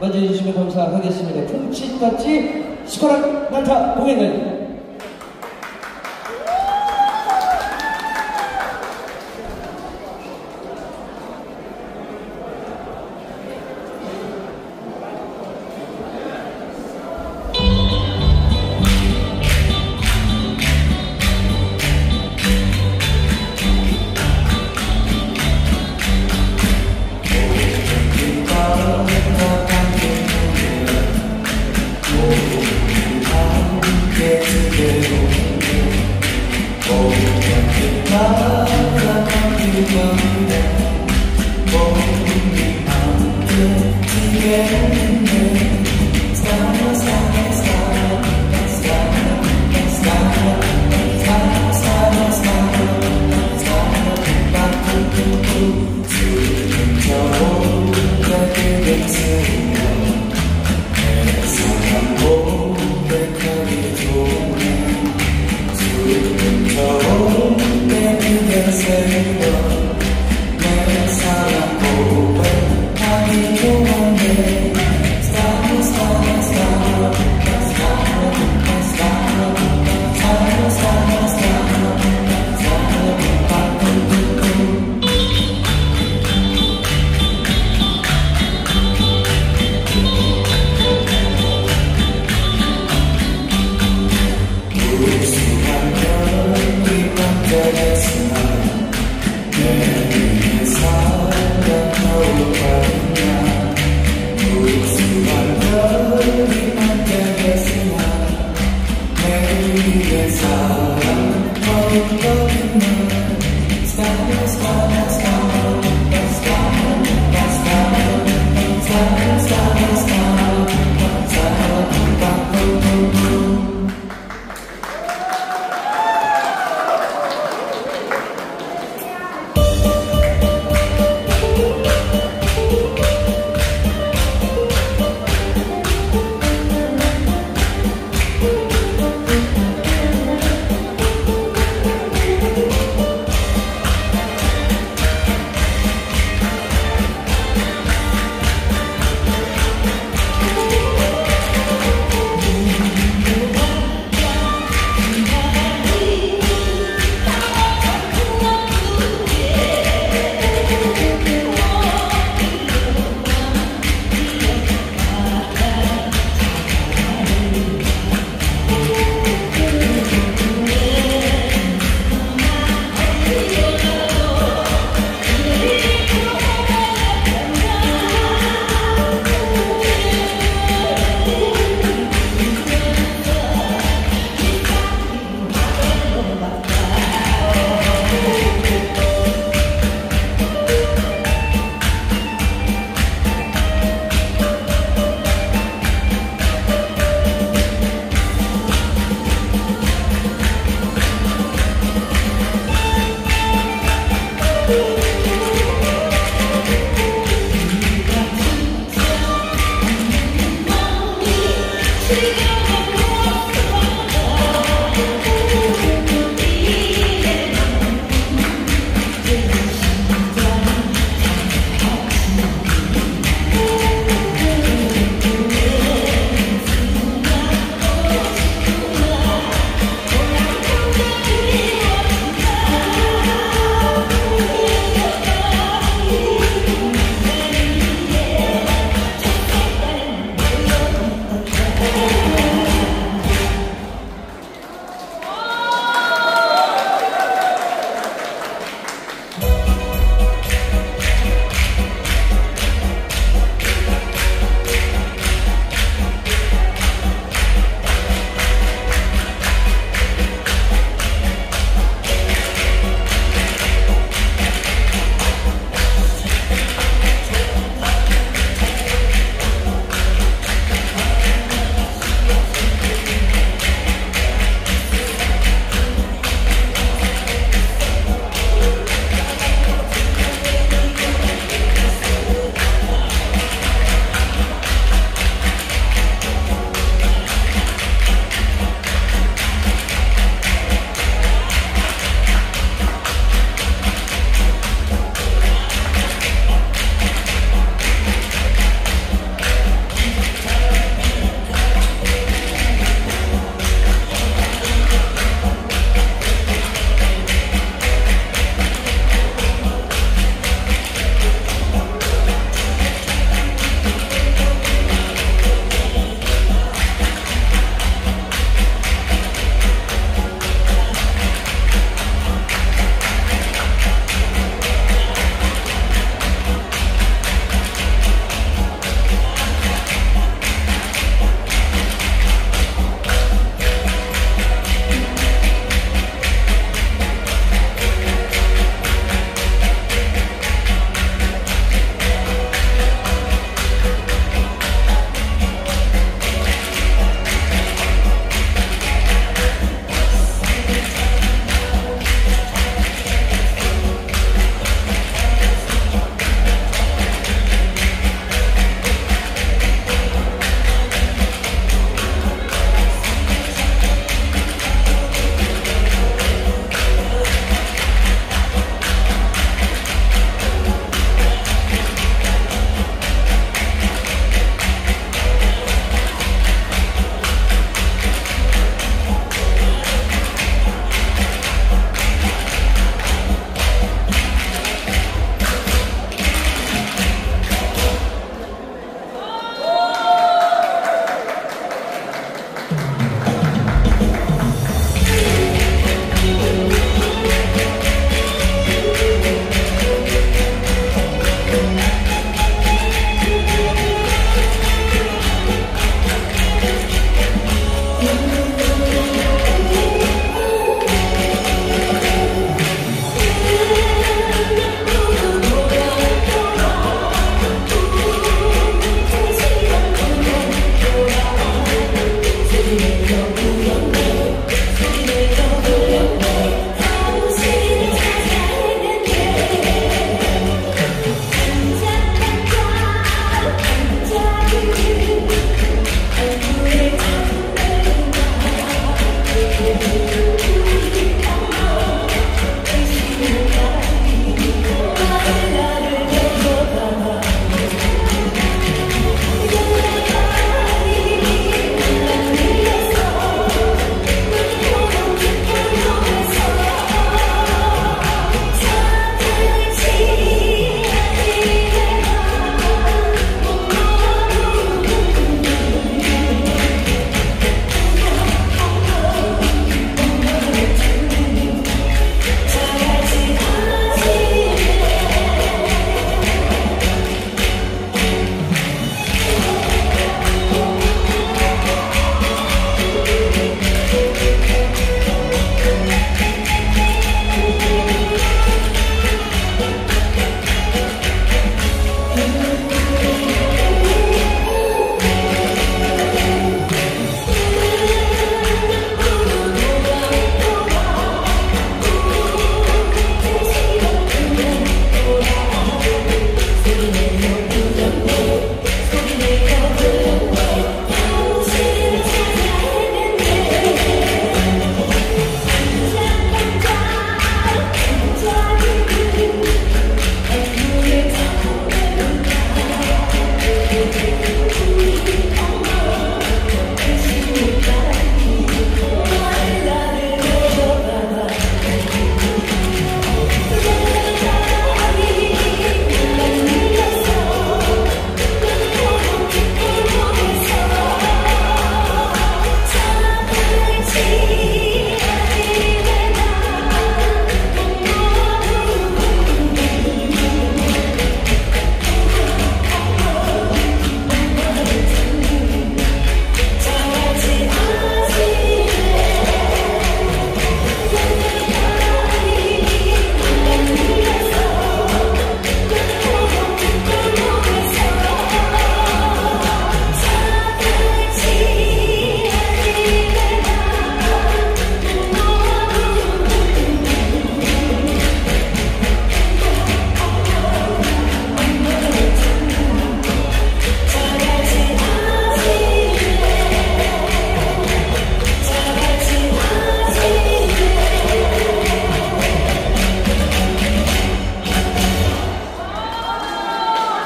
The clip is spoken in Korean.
만져주시면 감사하겠습니다. 풍친같이 시커락 난타 공연을